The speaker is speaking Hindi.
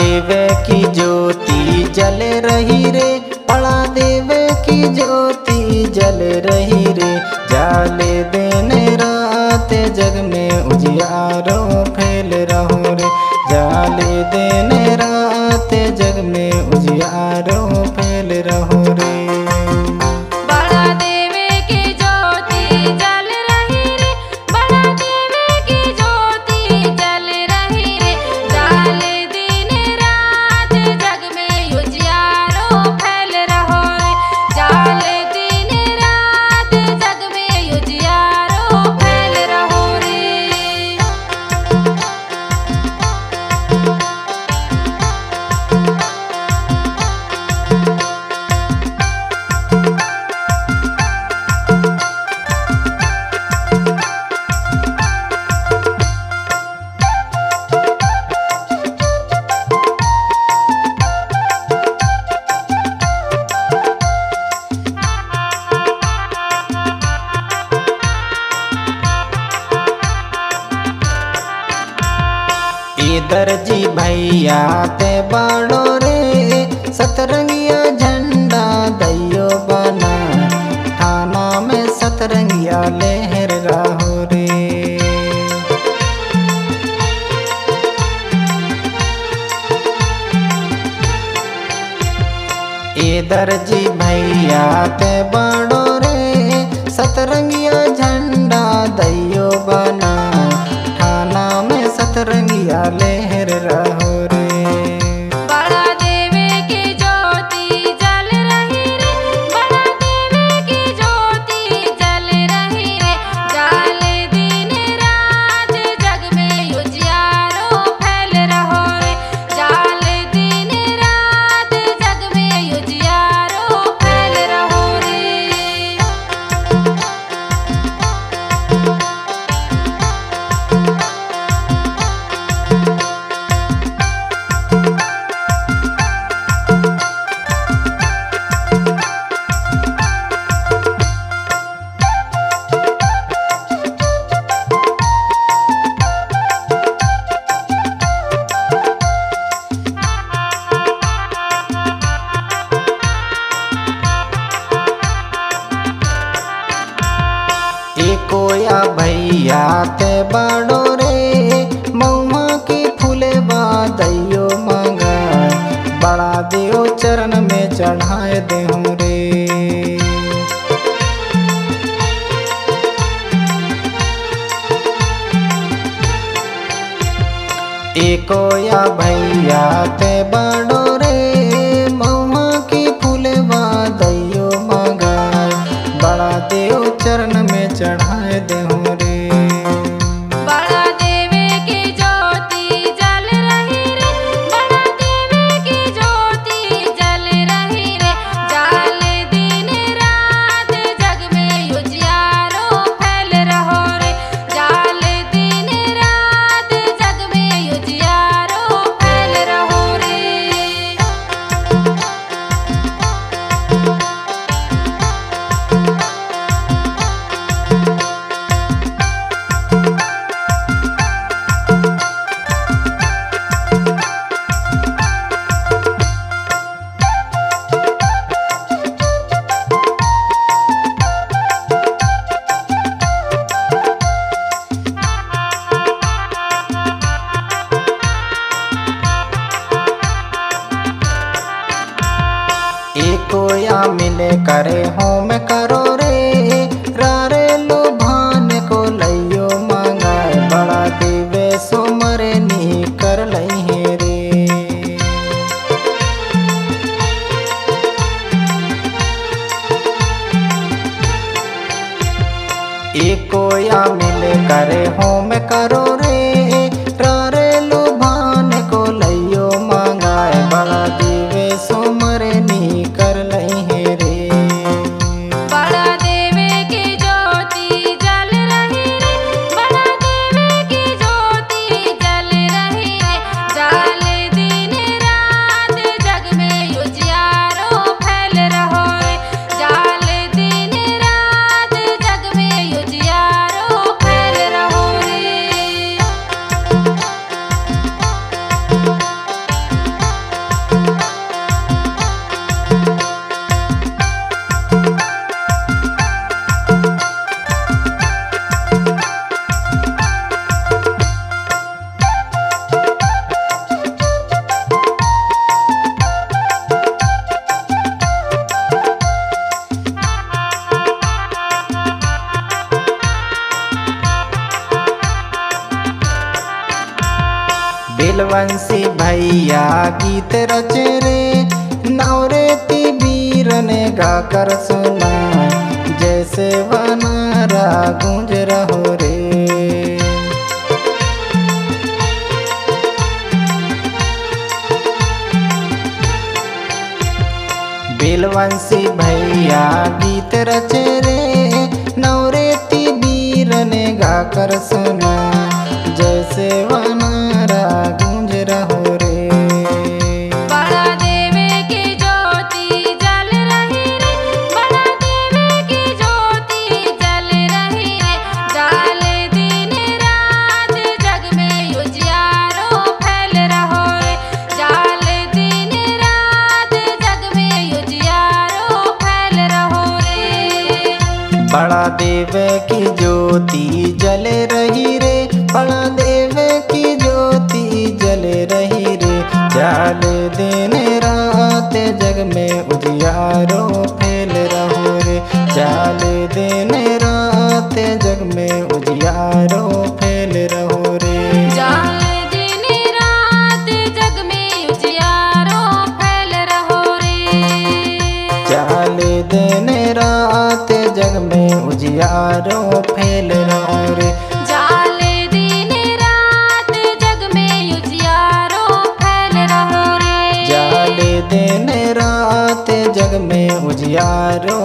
देवे की ज्योति जल रही रे बड़ा देवे की ज्योति जल रही रे जाले दिन भैया ते बाड़ो रे, सतरंगिया झंडा दैयो बना। थाना में सतरंगिया लहर रहो रे। इधर जी भैया ते बाड़ो रे, सतरंगिया झंडा दैयो बना। थाना में सतरंगिया लहर रहो बाड़ो रे मऊमा के फूले दैयो मांगा बड़ा देव चरण में चढ़ाए देहूँ रे। एको या भैया ते बाड़ो रे मऊमा के फूले दैयो मांगा बड़ा देव चरण में चढ़ाए देहूँ करो रे। रारे लो भान को लइयो बड़ा दिवे नी कर रे। एको या मिले करे करो बेलवंशी भैया गीत रचे रे। नवरेती वीर ने गाकर सुना। जैसे वनारा गूंज रहो रे। बिलवंशी भैया गीत रचे रे। नवरेती वीर ने गाकर सुना। देव की ज्योति जल रही रे बड़ा देव में फैल रहो रे। जाल दिन रात जग में उजियारो फैल रहो रे। जाल दिन रात जग में उजियारो